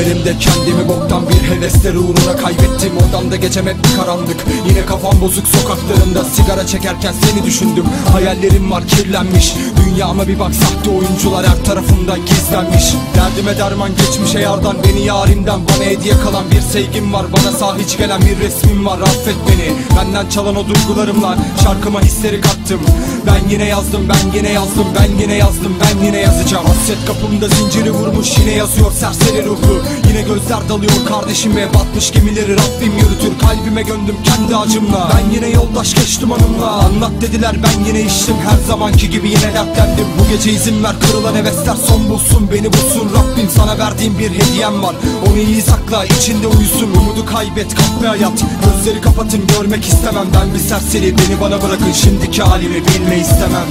Hayallerimde kendimi boktan bir hevesler uğruna kaybettim. Odamda gecem hep karanlık. Yine kafam bozuk sokaklarında Sigara çekerken seni düşündüm. Hayallerim var kirlenmiş. Dünyama bir bak sahte oyuncular her tarafında gizlenmiş. Derdime derman geçmişe yardan Beni yarimden bana hediye kalan bir sevgim var. Bana sahiç gelen bir resmim var Affet beni. Benden çalan o duygularımla Şarkıma hisleri kattım. Ben yine yazdım ben yine yazdım Ben yine yazdım ben yine yazacağım. Hasret kapımda zinciri vurmuş Yine yazıyor serseri ruhlu Yine gözler dalıyor kardeşime. Batmış gemileri Rabbim yürütür. Kalbime gömdüm kendi acımla. Ben yine yoldaş geçtim hanımla. Anlat dediler ben yine içtim. Her zamanki gibi yine dertlendim. Bu gece izin ver kırılan hevesler son bulsun Beni bulsun. Rabbim sana verdiğim bir hediyem var. Onu iyi sakla içinde uyusun. Umudu kaybet kahve hayat. Gözleri kapatın görmek istemem. Ben bir serseri beni bana bırakın. Şimdiki halimi bilme istemem